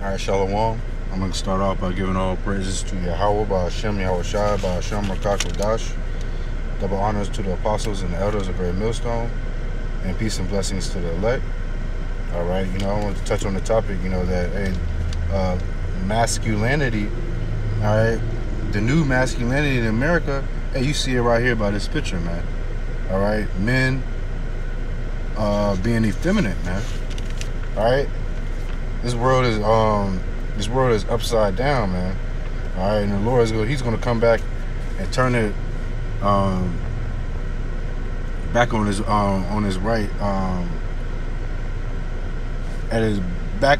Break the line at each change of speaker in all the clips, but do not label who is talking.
All right, Shalom. I'm going to start off by giving all praises to Yahweh, by Hashem, Yahweh Shai, by Hashem, Dash. Double honors to the apostles and the elders of Great Millstone, and peace and blessings to the elect. All right, you know, I want to touch on the topic, you know, that, hey, uh, masculinity, all right, the new masculinity in America, hey, you see it right here by this picture, man. All right, men uh, being effeminate, man. All right, this world is um this world is upside down, man. All right, and the Lord is good. He's going to come back and turn it um back on his um on his right um at his back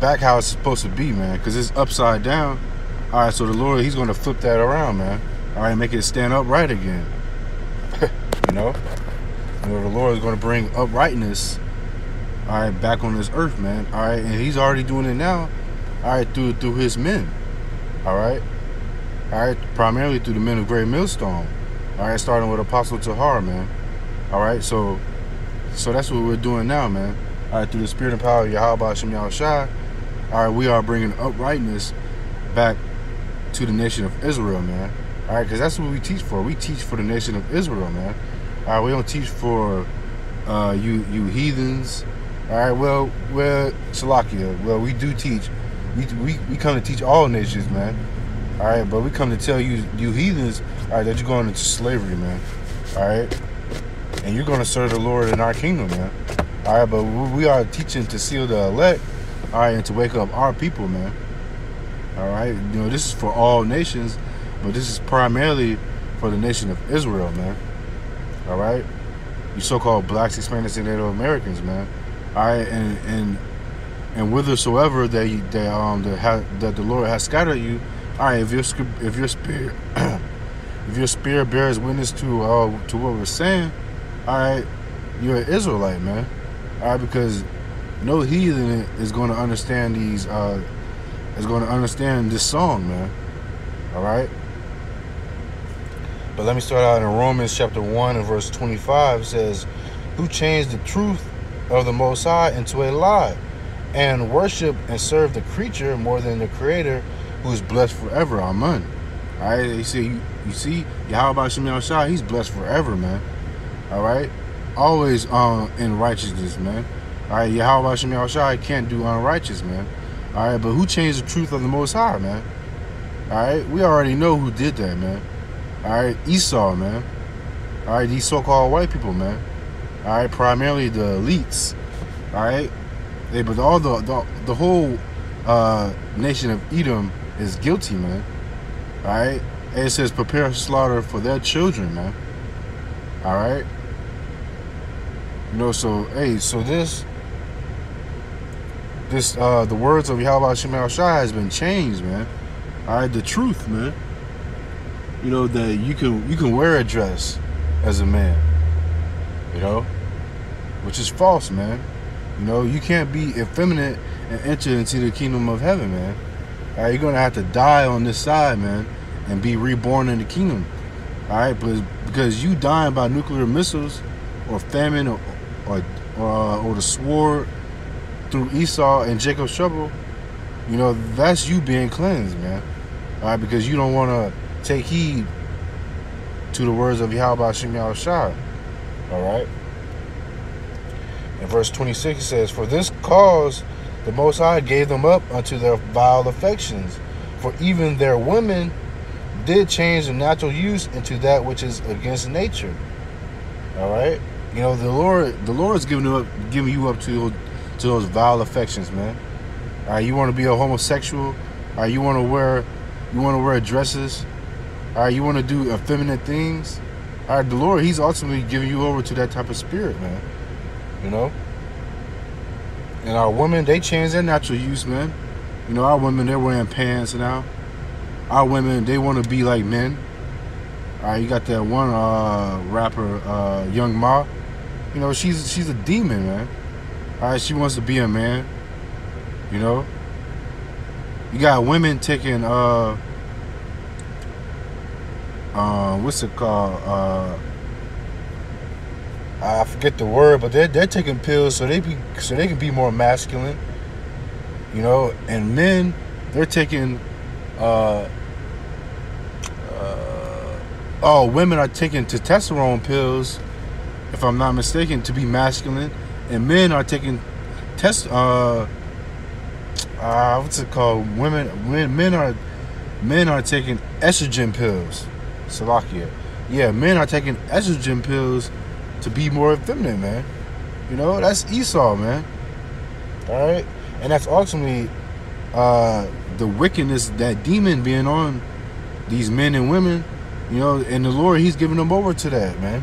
back how it's supposed to be, man. Because it's upside down. All right, so the Lord He's going to flip that around, man. All right, make it stand upright again. you know, you know the Lord is going to bring uprightness all right, back on this earth, man. All right, and he's already doing it now. All right, through through his men. All right, all right, primarily through the men of Great Millstone. All right, starting with Apostle Tahar, man. All right, so so that's what we're doing now, man. All right, through the spirit and power of Yahweh Shem Shai. All right, we are bringing uprightness back to the nation of Israel, man. All right, because that's what we teach for. We teach for the nation of Israel, man. All right, we don't teach for uh, you you heathens all right, well, well, Salakia, well, we do teach. We, we, we come to teach all nations, man. All right, but we come to tell you, you heathens, all right, that you're going into slavery, man. All right, and you're going to serve the Lord in our kingdom, man. All right, but we are teaching to seal the elect, all right, and to wake up our people, man. All right, you know, this is for all nations, but this is primarily for the nation of Israel, man. All right, you so-called blacks, Hispanics, and Native Americans, man. All right, and and and whithersoever that you, that um that, that the Lord has scattered you, all right. If your if your spirit if your spirit bears witness to uh to what we're saying, all right, you're an Israelite, man. All right, because no heathen is going to understand these uh is going to understand this song, man. All right. But let me start out in Romans chapter 1 and verse 25 says, Who changed the truth of the Most High into a lie, and worship and serve the creature more than the Creator, who is blessed forever. Amen. All right, you see, you, you see, Yahweh Shem Shai, he's blessed forever, man. All right, always um in righteousness, man. All right, Yahweh Shem Shai can't do unrighteous, man. All right, but who changed the truth of the Most High, man? All right, we already know who did that, man. All right, Esau, man. All right, these so-called white people, man all right primarily the elites all right they, but all the, the the whole uh nation of edom is guilty man all right and it says prepare slaughter for their children man all right you know so hey so this this uh the words of Yahweh Shemal Shai has been changed man all right the truth man you know that you can you can wear a dress as a man you know, which is false, man. You know, you can't be effeminate and enter into the kingdom of heaven, man. All right, you're gonna have to die on this side, man, and be reborn in the kingdom. All right, but because you dying by nuclear missiles, or famine, or or uh, or the sword through Esau and Jacob's trouble, you know that's you being cleansed, man. All right, because you don't want to take heed to the words of Yahweh Shem Shai. All right. In verse 26 it says, For this cause the Most High gave them up unto their vile affections, for even their women did change the natural use into that which is against nature. All right. You know the Lord, the Lord's giving you up, giving you up to to those vile affections, man. All right. You want to be a homosexual? All right. You want to wear, you want to wear dresses? All right. You want to do effeminate things? All right, the Lord, He's ultimately giving you over to that type of spirit, man. You know? And our women, they change their natural use, man. You know, our women, they're wearing pants now. Our women, they want to be like men. All right, you got that one uh, rapper, uh, Young M.A. You know, she's she's a demon, man. All right, she wants to be a man. You know? You got women taking uh uh, what's it called? Uh, I forget the word, but they're they're taking pills so they be so they can be more masculine. You know, and men, they're taking. Uh, uh, oh, women are taking testosterone pills, if I'm not mistaken, to be masculine, and men are taking test. Uh, uh, what's it called? Women, men, men are men are taking estrogen pills. Salakia. Yeah, men are taking estrogen pills to be more feminine, man. You know, that's Esau, man. All right, and that's ultimately uh, the wickedness that demon being on these men and women. You know, and the Lord, He's giving them over to that, man.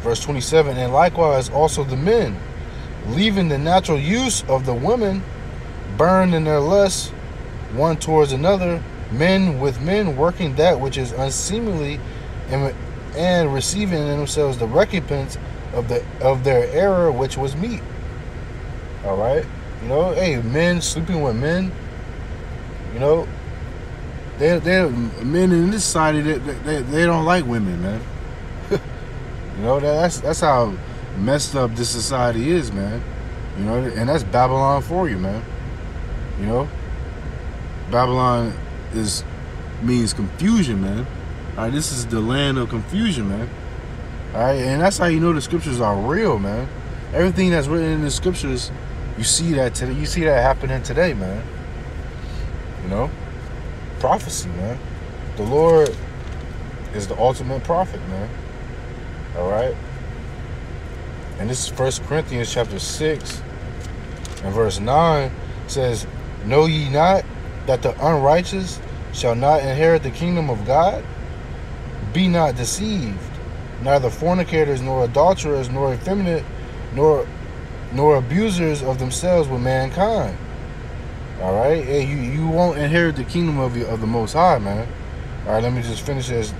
Verse 27, and likewise also the men, leaving the natural use of the women, burned in their lust one towards another, men with men working that which is unseemly, and, and receiving in themselves the recompense of the of their error which was meat. All right, you know, hey, men sleeping with men. You know, they they men in this society they, they, they don't like women, man. you know that's that's how messed up this society is, man. You know, and that's Babylon for you, man. You know, Babylon is means confusion, man. All right, this is the land of confusion, man. All right, and that's how you know the scriptures are real, man. Everything that's written in the scriptures, you see that today. You see that happening today, man. You know, prophecy, man. The Lord is the ultimate prophet, man. All right. And this is First Corinthians chapter six and verse nine says, "Know ye not that the unrighteous shall not inherit the kingdom of God? Be not deceived. Neither fornicators, nor adulterers, nor effeminate, nor nor abusers of themselves with mankind. All right, hey, you you won't inherit the kingdom of the, of the Most High, man. All right, let me just finish this.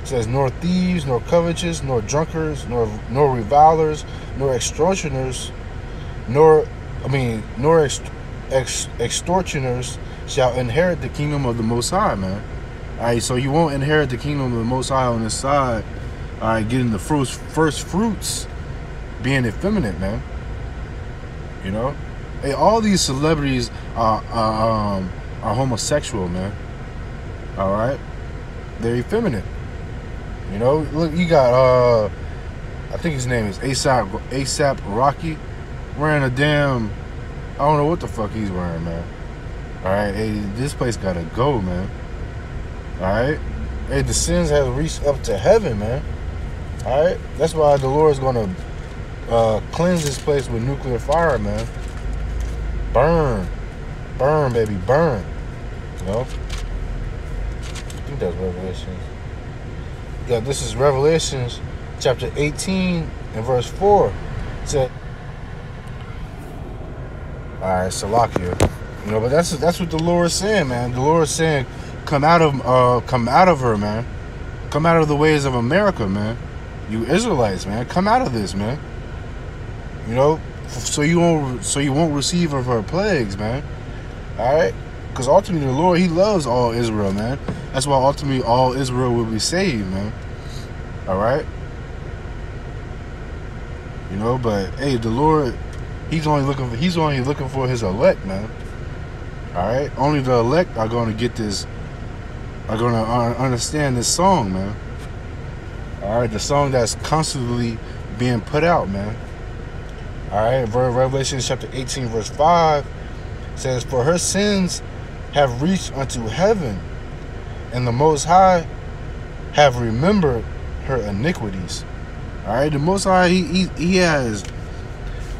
It says, nor thieves, nor covetous, nor drunkards, nor nor revilers, nor extortioners, nor I mean, nor ex, ex, extortioners shall inherit the kingdom of the Most High, man. All right, so you won't inherit the kingdom of the Most High on this side. All right, getting the first first fruits, being effeminate, man. You know, hey, all these celebrities are are, um, are homosexual, man. All right, they're effeminate. You know, look, you got uh, I think his name is ASAP ASAP Rocky, wearing a damn, I don't know what the fuck he's wearing, man. All right, hey, this place gotta go, man. All right, hey, the sins have reached up to heaven, man. All right, that's why the Lord is gonna uh, cleanse this place with nuclear fire, man. Burn, burn, baby, burn. You know. I think that's Revelations. Yeah, this is Revelations chapter 18 and verse 4. It said, All right, Salakia. You know, but that's that's what the Lord is saying, man. The Lord is saying, come out of uh, come out of her, man. Come out of the ways of America, man. You Israelites, man, come out of this, man. You know, so you won't so you won't receive of her plagues, man. All right, because ultimately the Lord He loves all Israel, man. That's why ultimately all Israel will be saved, man. All right. You know, but hey, the Lord, He's only looking for He's only looking for His elect, man. All right, only the elect are going to get this, are to understand this song, man. All right, the song that's constantly being put out, man. All right, Revelation chapter 18, verse 5 says, For her sins have reached unto heaven, and the Most High have remembered her iniquities. All right, the Most High, he, he, he has,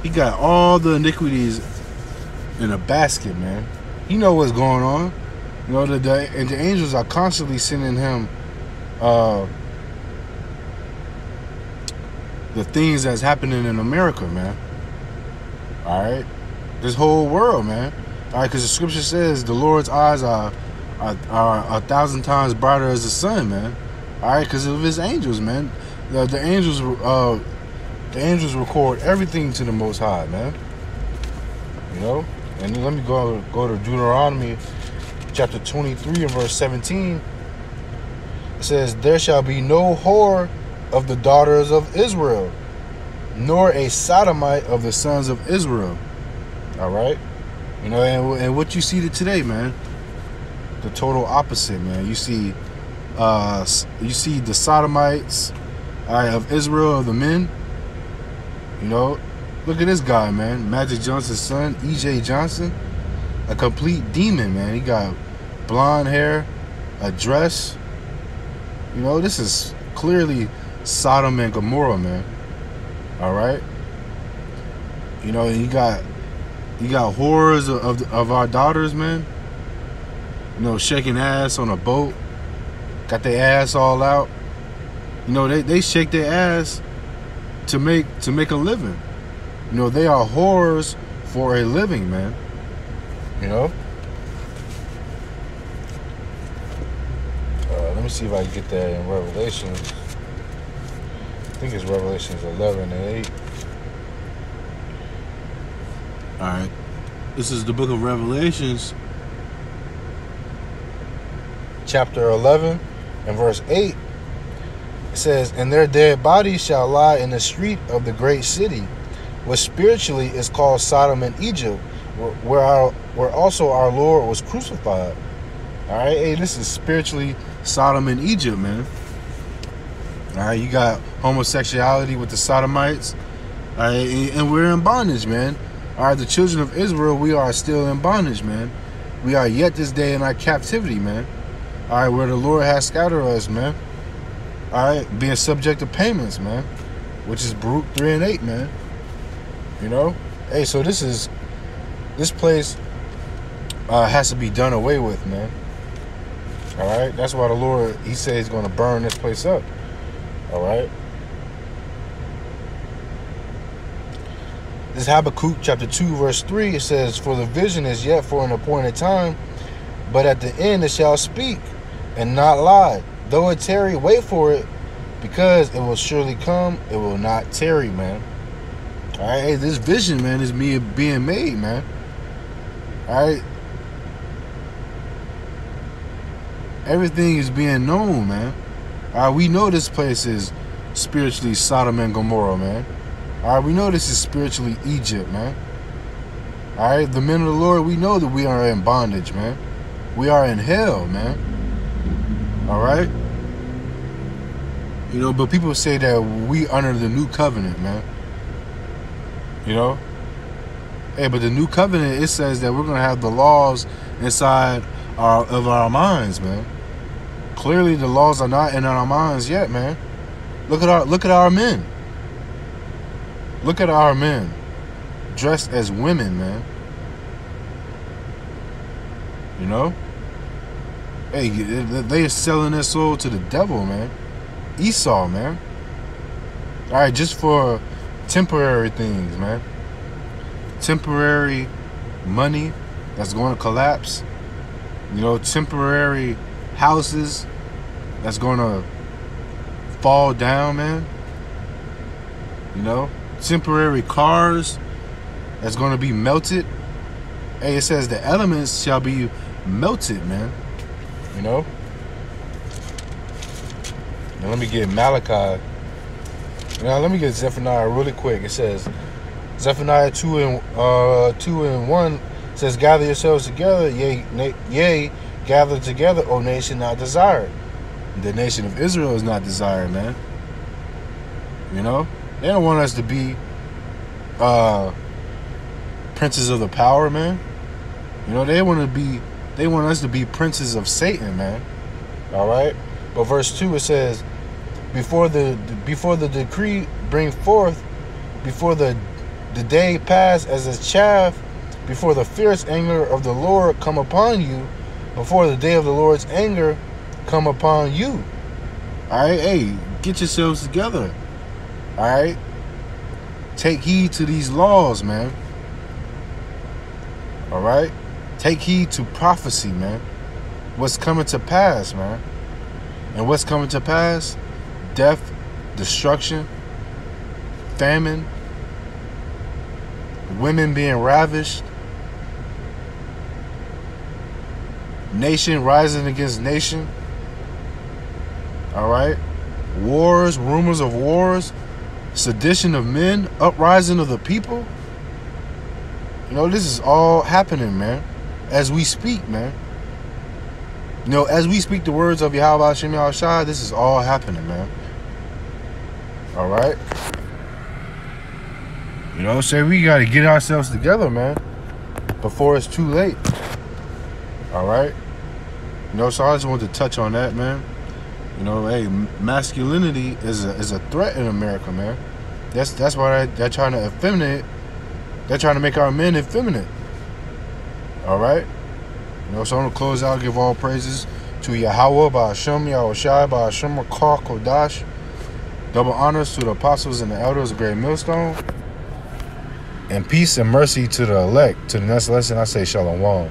he got all the iniquities in a basket, man. He know what's going on. You know, the, the and the angels are constantly sending him uh, the things that's happening in America, man. All right, this whole world, man. All right, because the scripture says the Lord's eyes are, are are a thousand times brighter as the sun, man. All right, because of His angels, man. The, the angels, uh, the angels record everything to the Most High, man. You know. And let me go go to Deuteronomy chapter 23 and verse 17. It says, There shall be no whore of the daughters of Israel, nor a sodomite of the sons of Israel. All right, you know, and, and what you see today, man, the total opposite, man. You see, uh, you see the Sodomites, all right, of Israel, of the men. You know, look at this guy, man, Magic Johnson's son, E.J. Johnson, a complete demon, man. He got blonde hair, a dress. You know, this is clearly Sodom and Gomorrah, man. All right. You know, you got you got horrors of, of, of our daughters, man. You know, shaking ass on a boat, got their ass all out. You know, they, they shake their ass to make to make a living. You know, they are horrors for a living, man. You know. Uh, let me see if I can get that in Revelation. I think it's Revelations 11 and 8. All right. This is the book of Revelations, chapter 11 and verse 8. It says, And their dead bodies shall lie in the street of the great city, which spiritually is called Sodom and Egypt, where, our, where also our Lord was crucified. All right. Hey, this is spiritually Sodom and Egypt, man. All right. You got homosexuality with the Sodomites. All right. And we're in bondage, man are the children of Israel, we are still in bondage, man. We are yet this day in our captivity, man. All right, where the Lord has scattered us, man. All right, being subject to payments, man, which is Baruch 3 and 8, man. You know? Hey, so this is, this place uh, has to be done away with, man. All right, that's why the Lord, he said he's going to burn this place up. All right. This Habakkuk chapter 2, verse 3, it says, For the vision is yet for an appointed time, but at the end it shall speak and not lie. Though it tarry, wait for it, because it will surely come, it will not tarry, man. All right, hey, this vision, man, is me being made, man. All right. Everything is being known, man. All right, we know this place is spiritually Sodom and Gomorrah, man. All right, we know this is spiritually Egypt, man. All right, the men of the Lord, we know that we are in bondage, man. We are in hell, man. All right? You know, but people say that we under the new covenant, man. You know? Hey, but the new covenant, it says that we're going to have the laws inside our, of our minds, man. Clearly, the laws are not in our minds yet, man. Look at our look at our men. Look at our men dressed as women, man. You know? Hey, they are selling their soul to the devil, man. Esau, man. All right, just for temporary things, man. Temporary money that's going to collapse. You know, temporary houses that's to fall down, man. You know? temporary cars that's to be melted. Hey, it says the elements shall be melted, man. You know? Now let me get Malachi. Now let me get Zephaniah really quick. It says Zephaniah 2 and uh 2 and 1 says gather yourselves together, yea, yea, gather together, O nation not desired. The nation of Israel is not desired, man. You know? They don't want us to be uh, princes of the power, man. You know, they want to be, they want us to be princes of Satan, man. All right. But verse two it says, before the before the decree bring forth, before the the day pass as a chaff, before the fierce anger of the Lord come upon you, before the day of the Lord's anger come upon you. All right, hey, get yourselves together. All right? Take heed to these laws, man. All right? Take heed to prophecy, man. What's coming to pass, man. And what's coming to pass? Death, destruction, famine, women being ravished, nation rising against nation. All right? Wars, rumors of wars, sedition of men, uprising of the people. You know, this is all happening, man, as we speak, man. You know, as we speak the words of Yahweh Hashem Shai, this is all happening, man. All right? You know, say we got to get ourselves together, man, before it's too late. All right? You know, so I just wanted to touch on that, man. You know, hey, masculinity is a, is a threat in America, man. That's that's why they, they're trying to effeminate. They're trying to make our men effeminate. All right? You know, so I'm to close out, give all praises to Yahweh, Ba'ashem, Yahushai, Ba'ashem, Qadash. Double honors to the apostles and the elders of Great Millstone. And peace and mercy to the elect. To the next lesson, I say Shalom.